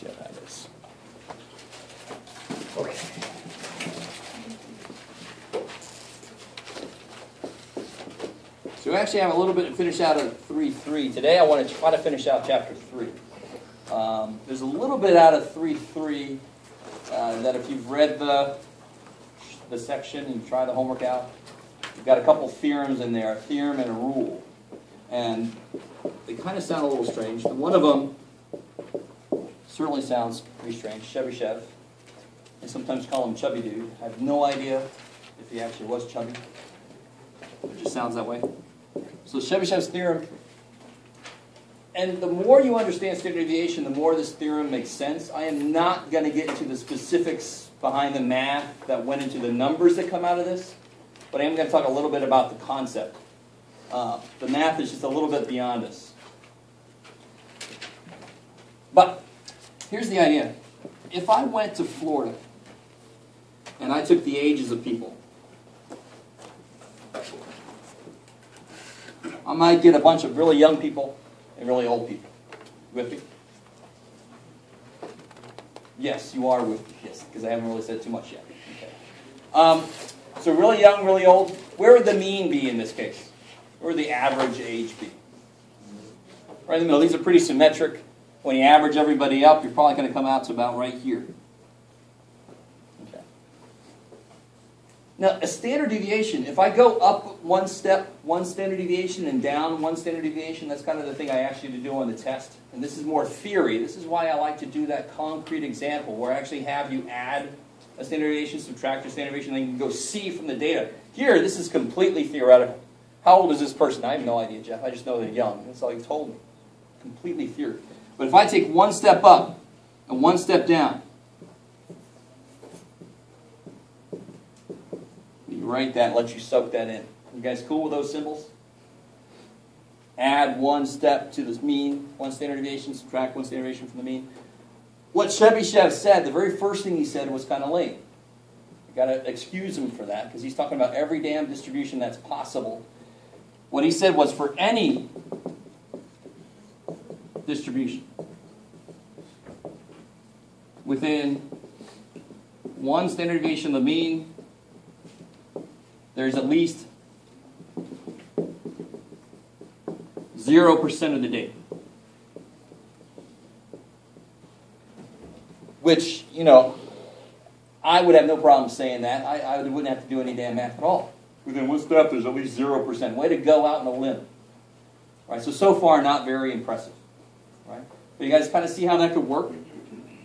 how that is. Okay. So we actually have a little bit to finish out of 3.3. Today I want to try to finish out chapter 3. Um, there's a little bit out of 3.3 uh, that if you've read the, the section and try the homework out, you've got a couple theorems in there, a theorem and a rule. And they kind of sound a little strange. One of them certainly sounds pretty strange, Chebyshev. They sometimes call him Chubby Dude. I have no idea if he actually was chubby. It just sounds that way. So Chebyshev's theorem, and the more you understand standard deviation, the more this theorem makes sense. I am not going to get into the specifics behind the math that went into the numbers that come out of this, but I am going to talk a little bit about the concept. Uh, the math is just a little bit beyond us. But here's the idea. If I went to Florida and I took the ages of people, I might get a bunch of really young people and really old people. With me? Yes, you are with me. Yes, because I haven't really said too much yet. Okay. Um, so really young, really old. Where would the mean be in this case? Where would the average age be? Right in the middle. These are pretty symmetric. When you average everybody up, you're probably going to come out to about right here. Okay. Now, a standard deviation, if I go up one step, one standard deviation, and down one standard deviation, that's kind of the thing I asked you to do on the test. And this is more theory. This is why I like to do that concrete example where I actually have you add a standard deviation, subtract your standard deviation, and then you can go see from the data. Here, this is completely theoretical. How old is this person? I have no idea, Jeff. I just know they're young. That's all he told me. Completely theoretical. But if I take one step up and one step down, you write that, let you soak that in. You guys cool with those symbols? Add one step to the mean, one standard deviation, subtract one standard deviation from the mean. What Chebyshev said, the very first thing he said was kind of lame. Got to excuse him for that because he's talking about every damn distribution that's possible. What he said was for any distribution within one standard deviation of the mean, there's at least 0% of the data. Which, you know, I would have no problem saying that. I, I wouldn't have to do any damn math at all. Within one step, there's at least 0%. Way to go out on a limb. Right, so, so far, not very impressive. Right? But you guys kind of see how that could work?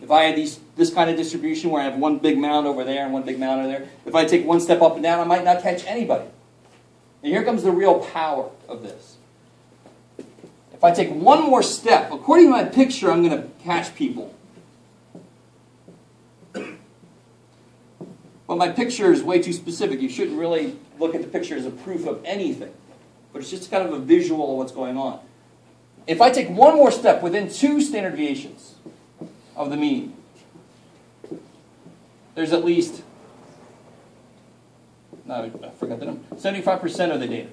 If I had these, this kind of distribution where I have one big mound over there and one big mound over there, if I take one step up and down, I might not catch anybody. And here comes the real power of this. If I take one more step, according to my picture, I'm going to catch people. But my picture is way too specific. You shouldn't really look at the picture as a proof of anything. But it's just kind of a visual of what's going on. If I take one more step within two standard deviations, of the mean. There's at least, no, I forgot the number, 75% of the data.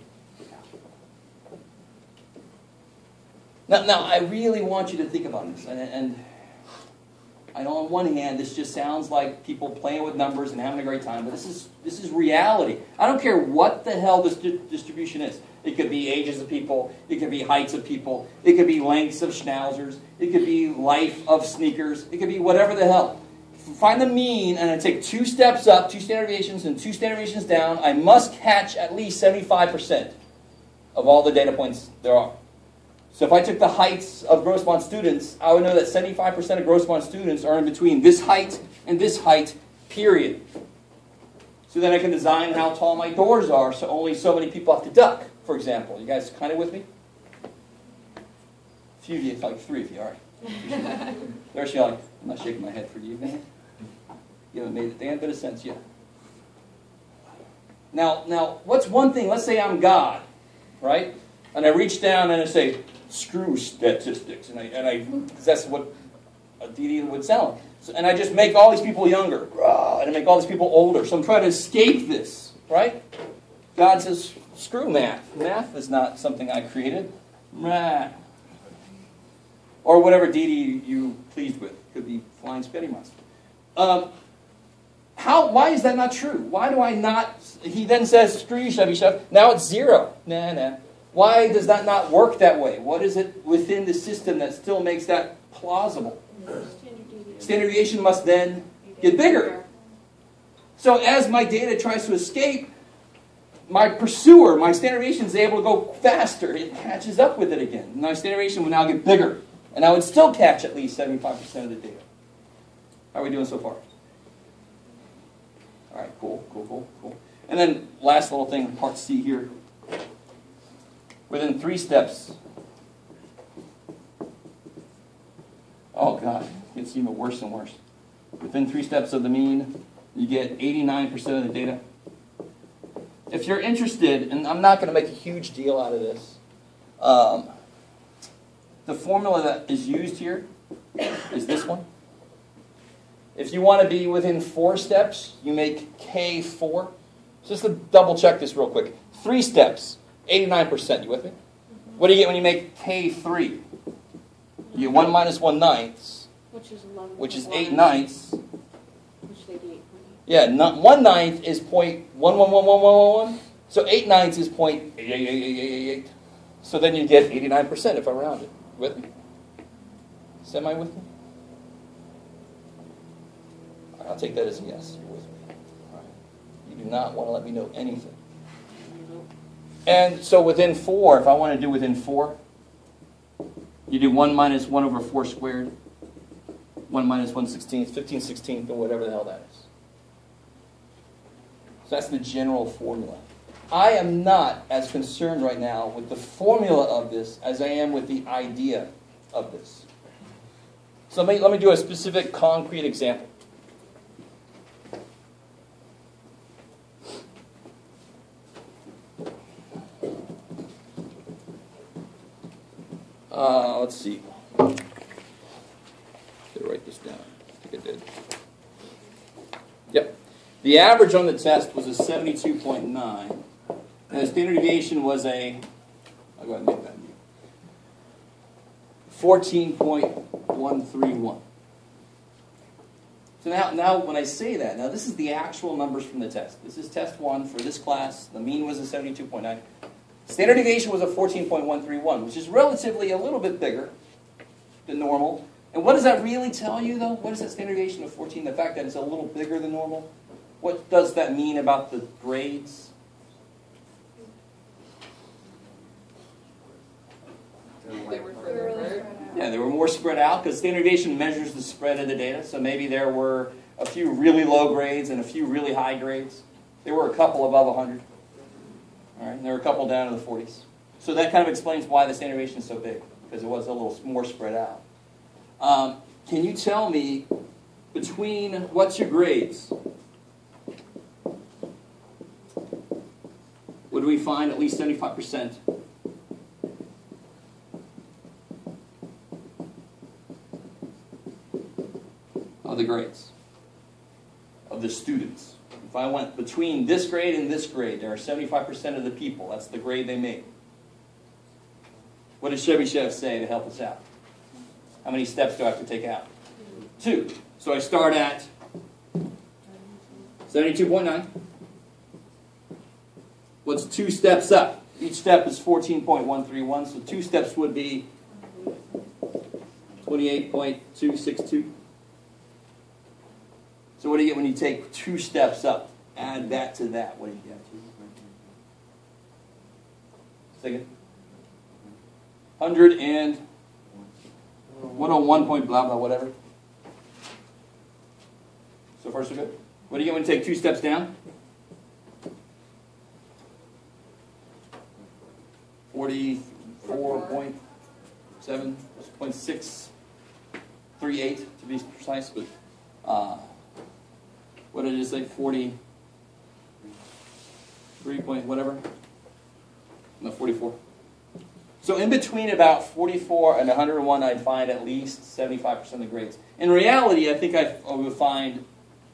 Now, now, I really want you to think about this. And, and I know on one hand, this just sounds like people playing with numbers and having a great time, but this is, this is reality. I don't care what the hell this di distribution is. It could be ages of people, it could be heights of people, it could be lengths of schnauzers, it could be life of sneakers, it could be whatever the hell. Find the mean, and I take two steps up, two standard deviations, and two standard deviations down. I must catch at least 75% of all the data points there are. So if I took the heights of Grossmont students, I would know that 75% of Grossmont students are in between this height and this height, period. So then I can design how tall my doors are so only so many people have to duck, for example. You guys kind of with me? A few of you, like three of you, all right. The rest of you like, I'm not shaking my head for you, man. You haven't made a damn bit of sense yet. Now, now, what's one thing? Let's say I'm God, right? And I reach down and I say, screw statistics. And I, and I that's what a DD would sound. So, and I just make all these people younger. And I make all these people older. So I'm trying to escape this, right? God says, screw math. Math is not something I created. Math. or whatever deity you pleased with. Could be flying spaghetti monster. Um, how, why is that not true? Why do I not? He then says, screw you, Chevy Chef. Now it's zero. Nah, nah. Why does that not work that way? What is it within the system that still makes that plausible? Standard deviation must then get bigger. So as my data tries to escape, my pursuer, my standard deviation, is able to go faster. It catches up with it again. My standard deviation will now get bigger. And I would still catch at least 75% of the data. How are we doing so far? All right, cool, cool, cool, cool. And then last little thing, part C here. Within three steps. Oh God, it's even worse and worse. Within three steps of the mean, you get 89% of the data. If you're interested, and I'm not going to make a huge deal out of this, um, the formula that is used here is this one. If you want to be within four steps, you make K4. Just to double check this real quick. Three steps, 89%. You with me? What do you get when you make K3? You get 1 minus 1 ninths, Which is which is 8 ninths. Which they do. Yeah, not, 1 ninth is point one one one one one one one. So 8 ninths is point eight eight eight eight eight eight. So then you get 89% if I round it. With me? Semi with me? I'll take that as a yes. You're with me. Right. You do not want to let me know anything. And so within 4, if I want to do within 4, you do 1 minus 1 over 4 squared, 1 minus 1 16th, 15 16th, or whatever the hell that is. So that's the general formula. I am not as concerned right now with the formula of this as I am with the idea of this. So let me, let me do a specific concrete example. Uh, let's see. Did I write this down? I think I did. Yep. The average on the test was a 72.9, and the standard deviation was a, I'll go ahead and make that 14.131. So now, now when I say that, now this is the actual numbers from the test. This is test one for this class. The mean was a 72.9. Standard deviation was a 14.131, which is relatively a little bit bigger than normal. And what does that really tell you, though? What is that standard deviation of 14? The fact that it's a little bigger than normal? What does that mean about the grades? They were further. Yeah, they were more spread out because standard deviation measures the spread of the data. So maybe there were a few really low grades and a few really high grades. There were a couple above 100. All right, and there were a couple down in the 40s. So that kind of explains why the standard deviation is so big because it was a little more spread out. Um, can you tell me between what's your grades? Would we find at least 75%? Of the grades of the students. If I went between this grade and this grade, there are 75% of the people. That's the grade they made. What does Chevy say to help us out? How many steps do I have to take out? Two. So I start at 72.9. What's two steps up? Each step is 14.131, so two steps would be 28.262. So what do you get when you take two steps up? Add that to that. What do you get? Second. 100 and 101 point blah blah whatever. So far so good. What do you get when you take two steps down? 44.7, 0.638 to be precise, but uh, what did it say? 43 point whatever? No, 44. So in between about 44 and 101, I'd find at least 75% of the grades. In reality, I think I would find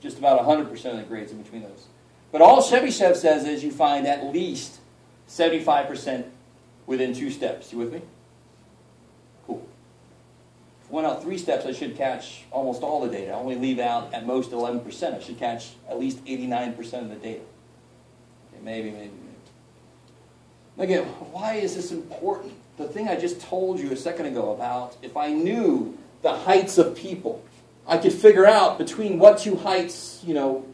just about 100% of the grades in between those. But all Chevy Chef says is you find at least 75% within two steps. You with me? Cool. If I went out three steps, I should catch almost all the data. I only leave out at most 11%. I should catch at least 89% of the data. Okay, maybe, maybe, maybe. Again, why is this important? The thing I just told you a second ago about if I knew the heights of people, I could figure out between what two heights, you know,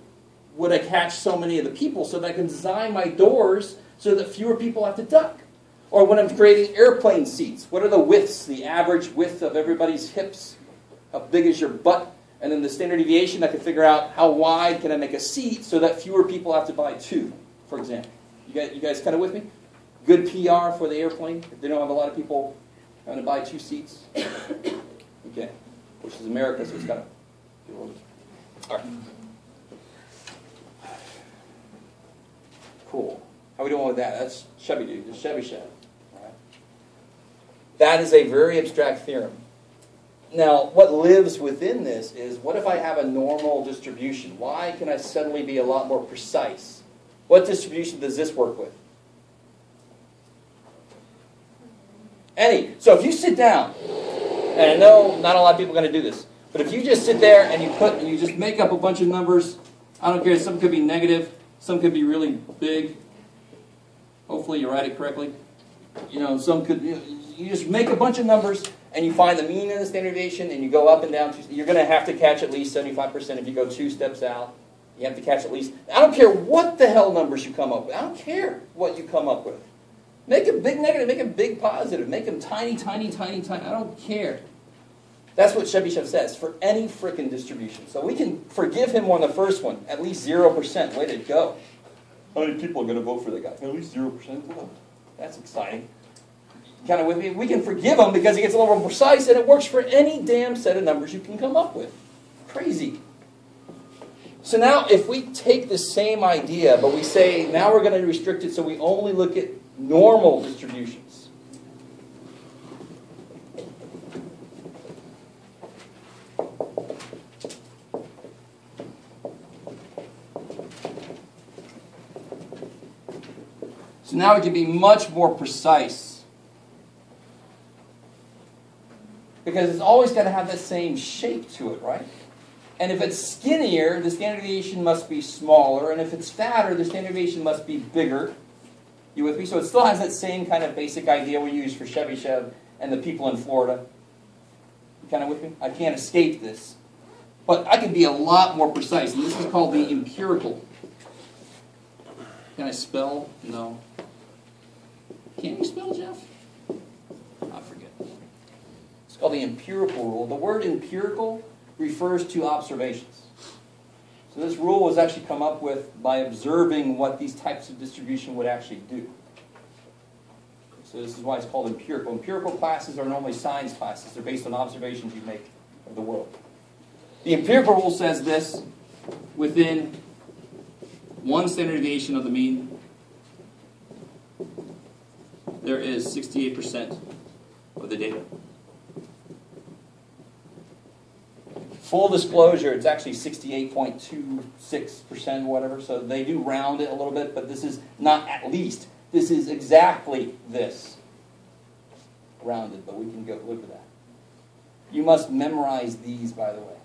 would I catch so many of the people so that I can design my doors so that fewer people have to duck. Or when I'm creating airplane seats, what are the widths, the average width of everybody's hips? How big is your butt? And then the standard deviation, I can figure out how wide can I make a seat so that fewer people have to buy two, for example. You guys, you guys kind of with me? Good PR for the airplane if they don't have a lot of people having to buy two seats. Okay, which is America, so it's got to. All right. Cool. How we doing with that? That's Chevy dude. The Chevy Chev. That is a very abstract theorem. Now, what lives within this is what if I have a normal distribution? Why can I suddenly be a lot more precise? What distribution does this work with? Any. So if you sit down, and I know not a lot of people are going to do this, but if you just sit there and you put and you just make up a bunch of numbers, I don't care. Some could be negative, some could be really big. Hopefully, you write it correctly. You know, some could. You, just make a bunch of numbers and you find the mean and the standard deviation, and you go up and down. You're going to have to catch at least 75% if you go two steps out. You have to catch at least. I don't care what the hell numbers you come up with. I don't care what you come up with. Make a big negative, make a big positive, make them tiny, tiny, tiny, tiny. I don't care. That's what Chebyshev says for any frickin' distribution. So we can forgive him on the first one, at least 0%. Way to go. How many people are going to vote for the guy? At least 0% vote. That's exciting. Kind of with me? We can forgive him because he gets a little more precise and it works for any damn set of numbers you can come up with. Crazy. So now, if we take the same idea, but we say now we're going to restrict it so we only look at normal distributions. Now we can be much more precise. Because it's always got to have the same shape to it, right? And if it's skinnier, the standard deviation must be smaller. And if it's fatter, the standard deviation must be bigger. You with me? So it still has that same kind of basic idea we use for Chebyshev and the people in Florida. You kind of with me? I can't escape this. But I can be a lot more precise. And this is called the empirical. Can I spell? No. Can you spell, Jeff? I forget. It's called the empirical rule. The word empirical refers to observations. So this rule was actually come up with by observing what these types of distribution would actually do. So this is why it's called empirical. Empirical classes are normally science classes. They're based on observations you make of the world. The empirical rule says this, within one standard deviation of the mean, there is 68% of the data. Full disclosure, it's actually 68.26% whatever, so they do round it a little bit, but this is not at least. This is exactly this. Rounded, but we can go live with that. You must memorize these, by the way.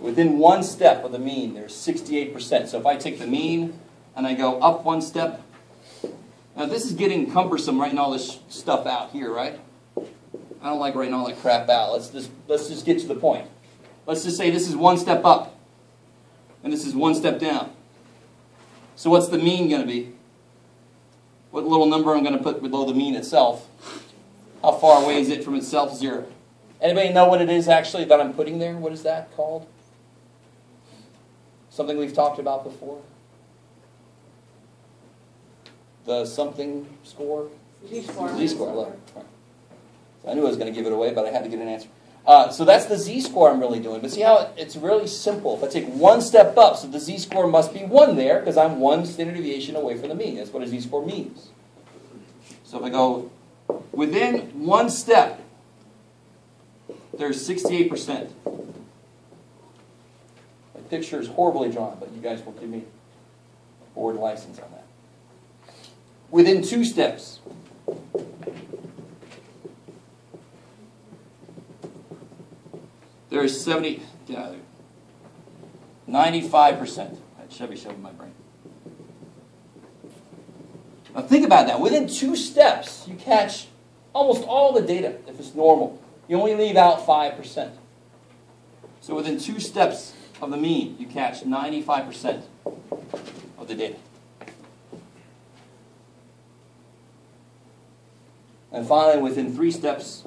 Within one step of the mean, there's 68%. So if I take the mean and I go up one step, now this is getting cumbersome writing all this stuff out here, right? I don't like writing all that crap out. Let's just, let's just get to the point. Let's just say this is one step up, and this is one step down. So what's the mean going to be? What little number I'm going to put below the mean itself? How far away is it from itself? Zero. Anybody know what it is actually that I'm putting there? What is that called? Something we've talked about before? The something score? Z-score. Z-score, look. Right. So I knew I was going to give it away, but I had to get an answer. Uh, so that's the z-score I'm really doing. But see how it's really simple. If I take one step up, so the z-score must be 1 there, because I'm one standard deviation away from the mean. That's what a z-score means. So if I go within one step, there's 68%. My picture is horribly drawn, but you guys will give me a board license on that. Within two steps, there is 70, yeah, 95%. I had Chevy in my brain. Now think about that. Within two steps, you catch almost all the data if it's normal. You only leave out 5%. So within two steps of the mean, you catch 95% of the data. And finally, within three steps,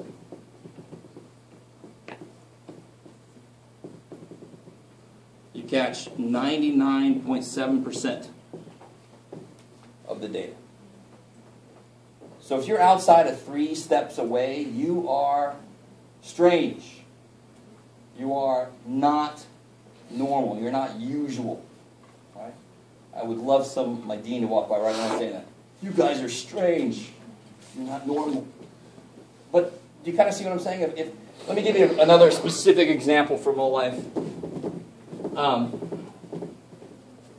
you catch 99.7% of the data. So if you're outside of three steps away, you are strange. You are not normal. You're not usual. Right? I would love some my dean to walk by right now saying that. You guys are strange. You're not normal. But do you kind of see what I'm saying? If, if let me give you another specific example from real life. Um,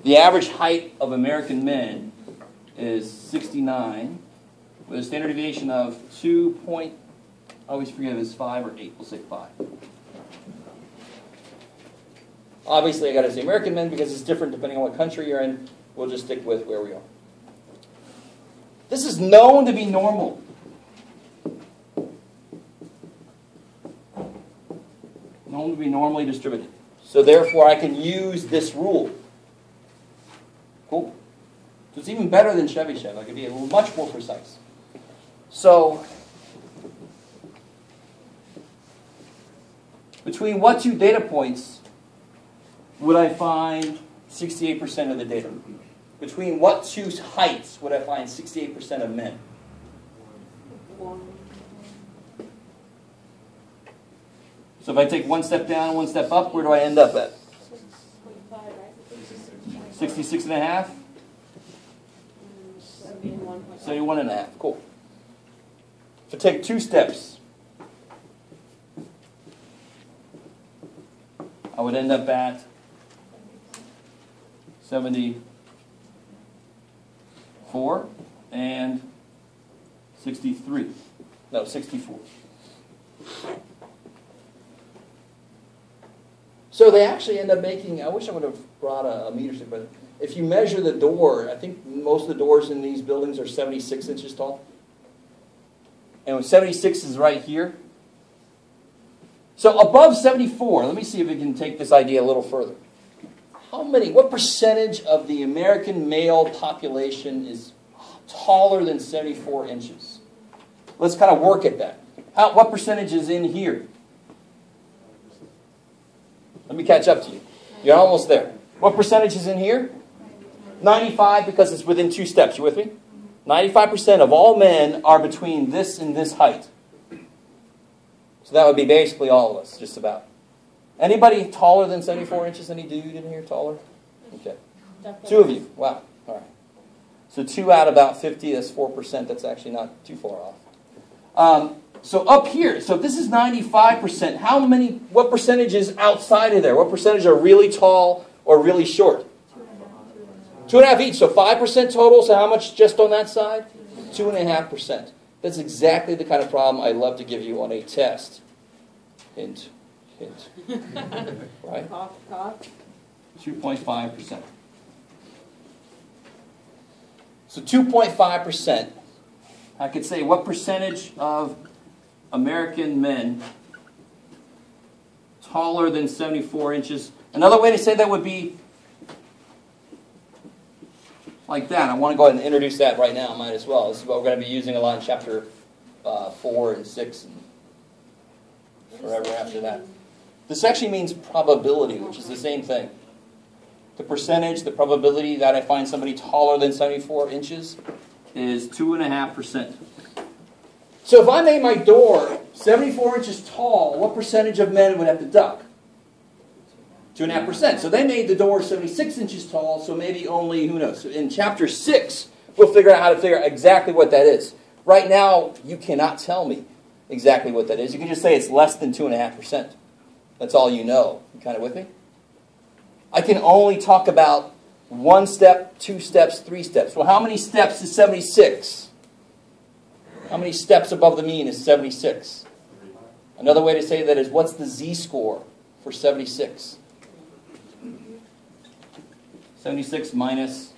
the average height of American men is 69, with a standard deviation of 2 point, I always forget if it's 5 or 8. We'll say 5. Obviously, I got to say American men because it's different depending on what country you're in. We'll just stick with where we are. This is known to be normal. Known to be normally distributed. So therefore, I can use this rule. Cool. So it's even better than Chevy Chev. I can be much more precise. So, between what two data points would I find 68% of the data? Between what two heights would I find 68% of men? So if I take one step down, one step up, where do I end up at? Six point five, right? 66 and a half? Mm, Seventy-one point five. 71 and a half. Cool. So take two steps. I would end up at 74 and 63. No, 64. So they actually end up making, I wish I would have brought a, a meter stick, but if you measure the door, I think most of the doors in these buildings are 76 inches tall. And when 76 is right here. So above 74, let me see if we can take this idea a little further. How many, what percentage of the American male population is taller than 74 inches? Let's kind of work at that. How, what percentage is in here? Let me catch up to you. You're almost there. What percentage is in here? 95 because it's within two steps. You with me? 95% of all men are between this and this height. So that would be basically all of us, just about. Anybody taller than 74 inches? Any dude in here taller? Okay. Two of you. Wow. All right. So two out of about 50, that's 4%. That's actually not too far off. Um, so up here, so this is 95%, how many, what percentage is outside of there? What percentage are really tall or really short? Two and a half each, so 5% total, so how much just on that side? Two and a half percent. That's exactly the kind of problem I love to give you on a test. Hint, hint. Right? Cough, cough. 2.5%. So 2.5%, I could say what percentage of American men taller than 74 inches? Another way to say that would be like that. I want to go ahead and introduce that right now, might as well. This is what we're going to be using a lot in chapter uh, 4 and 6 and forever after that. This actually means probability, which is the same thing. The percentage, the probability that I find somebody taller than 74 inches is 2.5%. So if I made my door 74 inches tall, what percentage of men would have to duck? 2.5%. So they made the door 76 inches tall, so maybe only, who knows? In chapter 6, we'll figure out how to figure out exactly what that is. Right now, you cannot tell me exactly what that is. You can just say it's less than 2.5%. That's all you know. You kind of with me? I can only talk about one step, two steps, three steps. Well, how many steps is 76? How many steps above the mean is 76? Another way to say that is what's the z-score for 76? 76 minus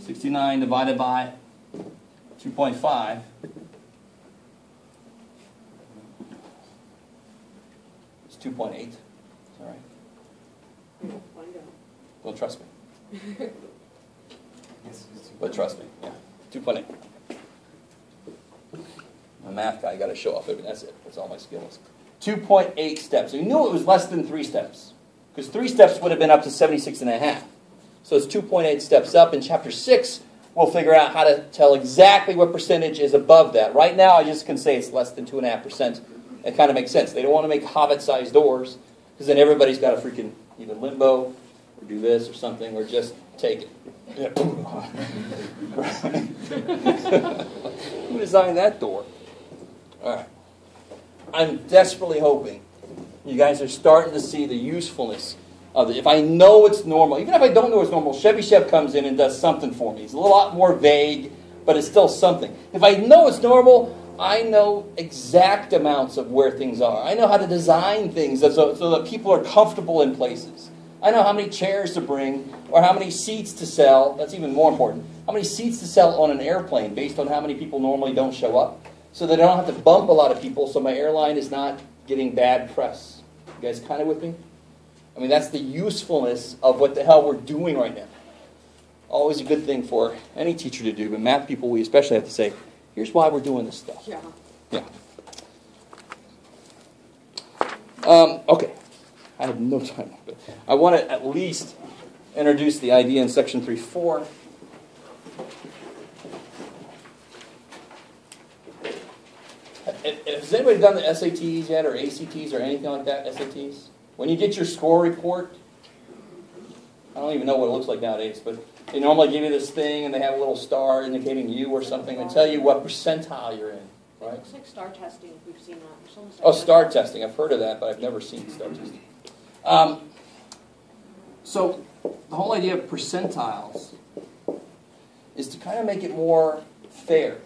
69 divided by 2.5. 2.8. Is that right? Find out. Well, trust me. But trust me, yeah. 2.8. I'm a math guy, I got to show off. it. That's it. That's all my skills. 2.8 steps. We knew it was less than three steps because three steps would have been up to 76 and a half. So it's 2.8 steps up. In chapter 6, we'll figure out how to tell exactly what percentage is above that. Right now, I just can say it's less than 2.5%. It kind of makes sense. They don't want to make hobbit sized doors because then everybody's got to freaking either limbo or do this or something or just take it. Who designed that door? All right. I'm desperately hoping you guys are starting to see the usefulness of it. If I know it's normal, even if I don't know it's normal, Chevy Chef comes in and does something for me. It's a lot more vague, but it's still something. If I know it's normal, I know exact amounts of where things are. I know how to design things so, so that people are comfortable in places. I know how many chairs to bring or how many seats to sell. That's even more important. How many seats to sell on an airplane based on how many people normally don't show up. So that I don't have to bump a lot of people so my airline is not getting bad press. You guys kind of with me? I mean, that's the usefulness of what the hell we're doing right now. Always a good thing for any teacher to do, but math people, we especially have to say, here's why we're doing this stuff. Yeah. Yeah. Um, okay. I have no time, but I want to at least introduce the idea in section 3 4. Has anybody done the SATs yet, or ACTs, or anything like that? SATs? When you get your score report, I don't even know what it looks like nowadays, but they normally give you this thing, and they have a little star indicating you or something. They tell you what percentile you're in, right? Looks like star testing, we've seen that. Oh, that. star testing. I've heard of that, but I've never seen star testing. Um, so, the whole idea of percentiles is to kind of make it more fair.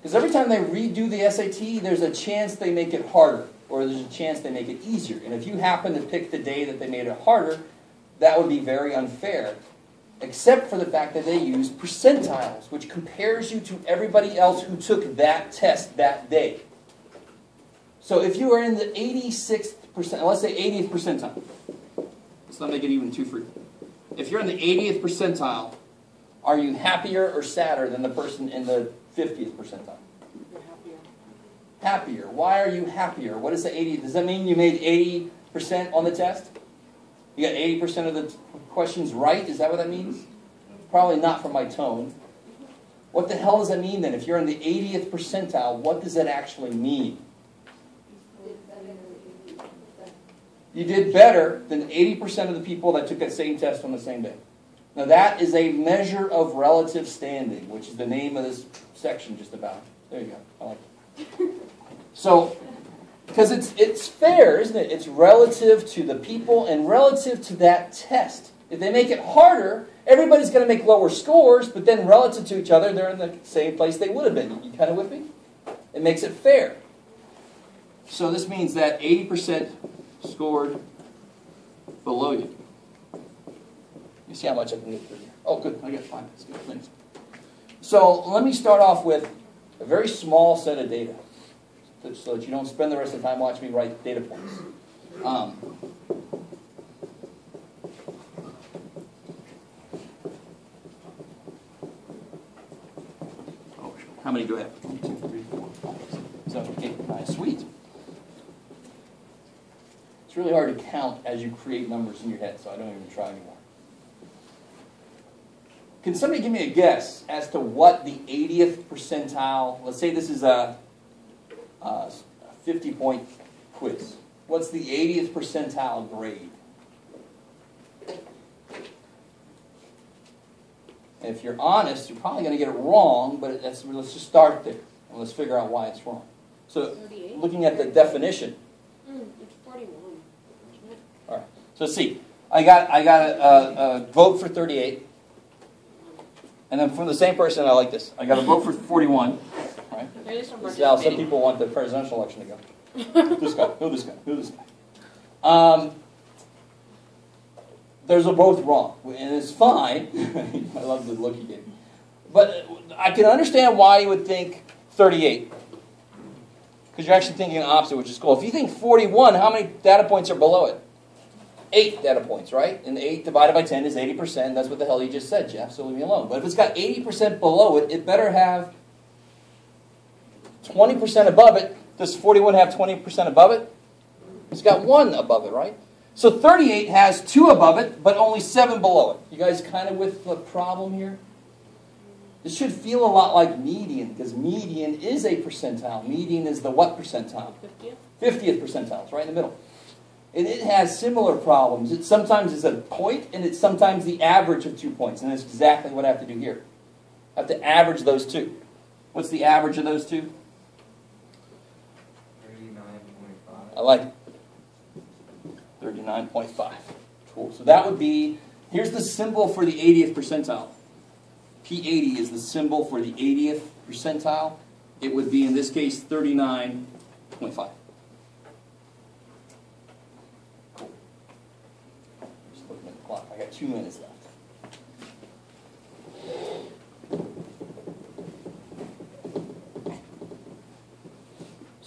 Because every time they redo the SAT, there's a chance they make it harder, or there's a chance they make it easier. And if you happen to pick the day that they made it harder, that would be very unfair. Except for the fact that they use percentiles, which compares you to everybody else who took that test that day. So if you are in the 86th percent, let's say 80th percentile, let's not make it even too free. If you're in the 80th percentile, are you happier or sadder than the person in the 50th percentile? Happier. Happier. Why are you happier? What is the 80th? Does that mean you made 80% on the test? You got 80% of the questions right? Is that what that means? Probably not from my tone. What the hell does that mean then? If you're in the 80th percentile, what does that actually mean? You did better than 80% of the people that took that same test on the same day. Now, that is a measure of relative standing, which is the name of this section just about. There you go. I like it. So, because it's, it's fair, isn't it? It's relative to the people and relative to that test. If they make it harder, everybody's going to make lower scores, but then relative to each other, they're in the same place they would have been. You kind of with me? It makes it fair. So this means that 80% scored below you. You see how much I can get through here. Oh, good. I got five. That's good. Thanks. So let me start off with a very small set of data so that you don't spend the rest of the time watching me write data points. Um, how many do I have? One, two, three, four, five, six, seven, eight, nine. Sweet. It's really hard to count as you create numbers in your head, so I don't even try anymore. Can somebody give me a guess as to what the 80th percentile, let's say this is a, a 50 point quiz. What's the 80th percentile grade? And if you're honest, you're probably going to get it wrong, but that's, let's just start there and let's figure out why it's wrong. So, 38? looking at the definition, Mm, it's forty-one. all right. So, see, I got I got a, a, a vote for 38, and then from the same person, I like this. I got a vote for 41. Maybe some This is how some people want the presidential election to go. this guy, no, this guy, no, this guy. Um, those are both wrong, and it's fine. I love the look he gave me. But I can understand why you would think 38. Because you're actually thinking the opposite, which is cool. If you think 41, how many data points are below it? Eight data points, right? And 8 divided by 10 is 80%. That's what the hell you just said, Jeff, so leave me alone. But if it's got 80% below it, it better have 20% above it. Does 41 have 20% above it? It's got 1 above it, right? So 38 has 2 above it, but only 7 below it. You guys kind of with the problem here? This should feel a lot like median, because median is a percentile. Median is the what percentile? Fiftieth? 50th percentile, it's right in the middle. And it has similar problems. It sometimes is a point, and it's sometimes the average of two points. And that's exactly what I have to do here. I have to average those two. What's the average of those two? Thirty-nine point I like it. 39.5. Cool. So that would be, here's the symbol for the 80th percentile. P80 is the symbol for the 80th percentile. It would be, in this case, 39.5. Cool. Just looking at the clock. I got two minutes left.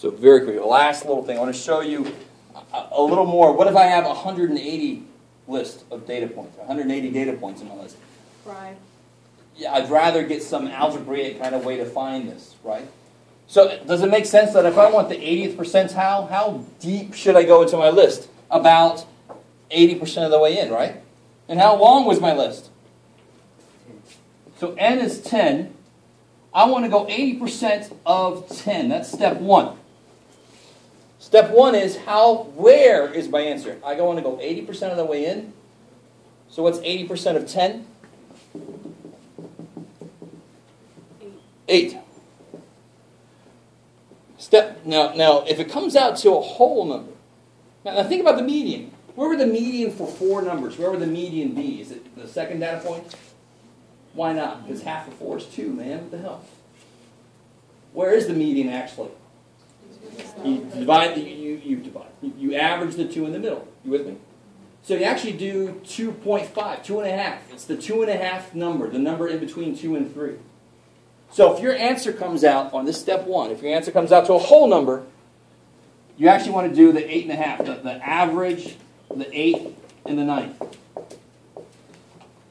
So very quickly, the last little thing, I want to show you a, a little more. What if I have a 180 list of data points, 180 data points in my list? Right. Yeah, I'd rather get some algebraic kind of way to find this, right? So does it make sense that if I want the 80th percentile, how deep should I go into my list? About 80% of the way in, right? And how long was my list? So n is 10. I want to go 80% of 10. That's step one. Step one is how, where is my answer? I want to go 80% of the way in. So what's 80% of 10? Eight. Eight. Step now now if it comes out to a whole number. Now, now think about the median. Where would the median for four numbers? Where would the median be? Is it the second data point? Why not? Because half of four is two, man. What the hell? Where is the median actually? You divide the, you, you divide. You, you average the two in the middle. You with me? So you actually do 2.5, two and a half. It's the two and a half number, the number in between two and three. So if your answer comes out on this step one, if your answer comes out to a whole number, you actually want to do the eight and a half, the, the average, the eight, and the ninth.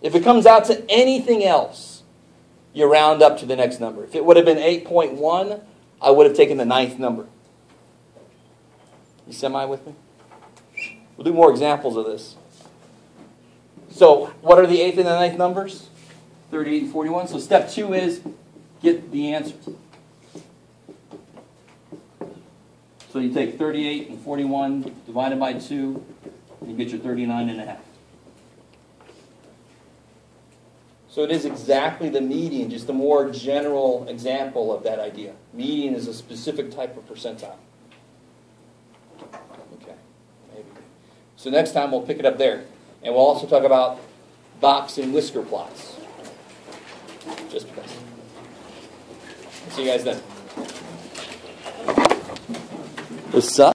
If it comes out to anything else, you round up to the next number. If it would have been 8.1, I would have taken the ninth number. You semi with me? We'll do more examples of this. So, what are the eighth and the ninth numbers? 38 and 41. So, step two is get the answer. So, you take 38 and 41 divided by 2, and you get your 39 and a half. So, it is exactly the median, just a more general example of that idea. Median is a specific type of percentile. Okay, maybe. So next time we'll pick it up there. And we'll also talk about box and whisker plots. Just because. See you guys then. What's up?